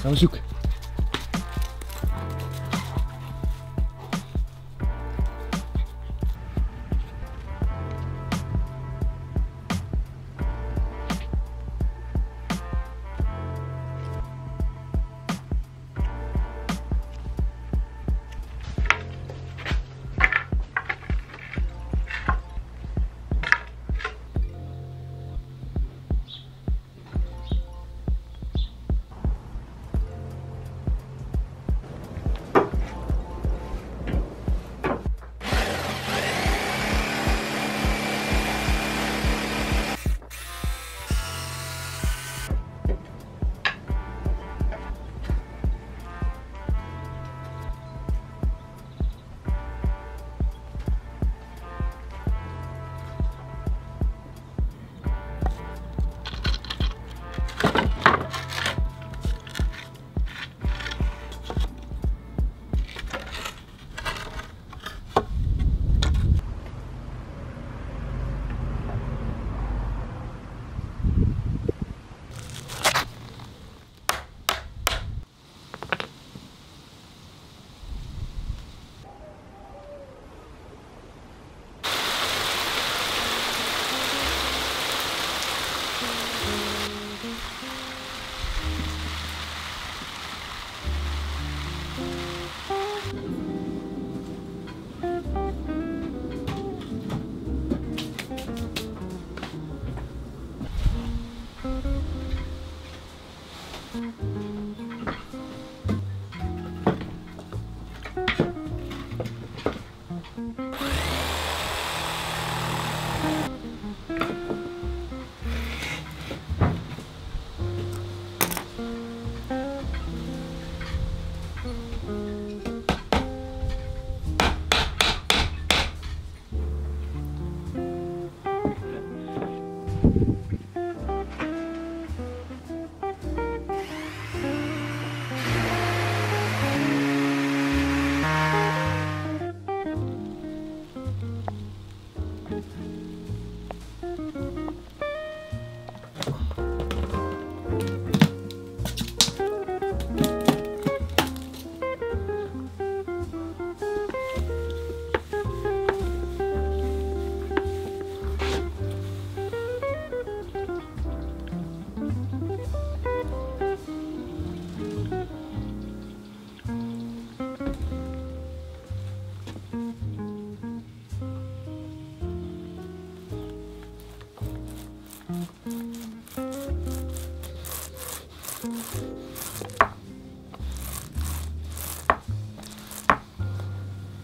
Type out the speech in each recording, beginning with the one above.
Gaan we zoeken.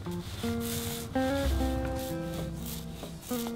thank you